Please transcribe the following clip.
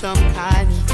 some kind